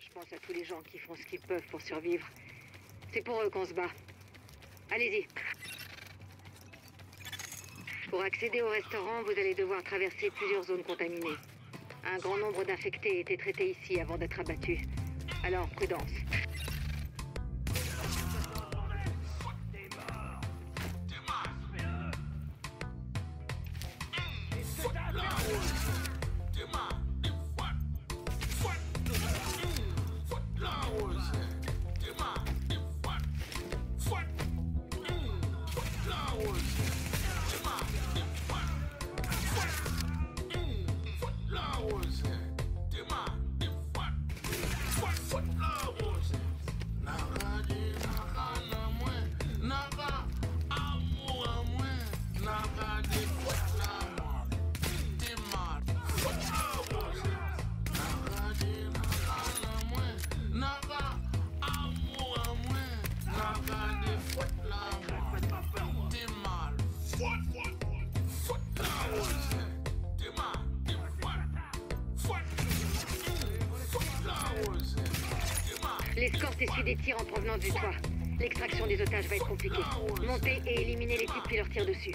je pense à tous les gens qui font ce qu'ils peuvent pour survivre. C'est pour eux qu'on se bat. Allez-y. Pour accéder au restaurant, vous allez devoir traverser plusieurs zones contaminées. Un grand nombre d'infectés étaient traités ici avant d'être abattus. Alors, prudence. flowers. Flowers. L'escorte essuie des tirs en provenance du toit. L'extraction des otages va être compliquée. Montez et éliminez les types qui leur tirent dessus.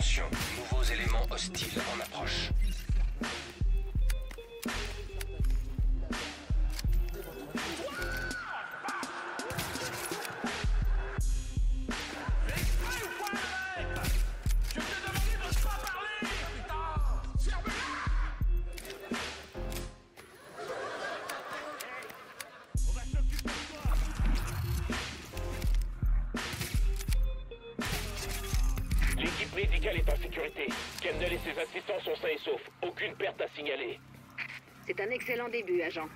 Attention, nouveaux éléments hostiles en approche. Médicale est en sécurité. Kendall et ses assistants sont sains et saufs. Aucune perte à signaler. C'est un excellent début, agent.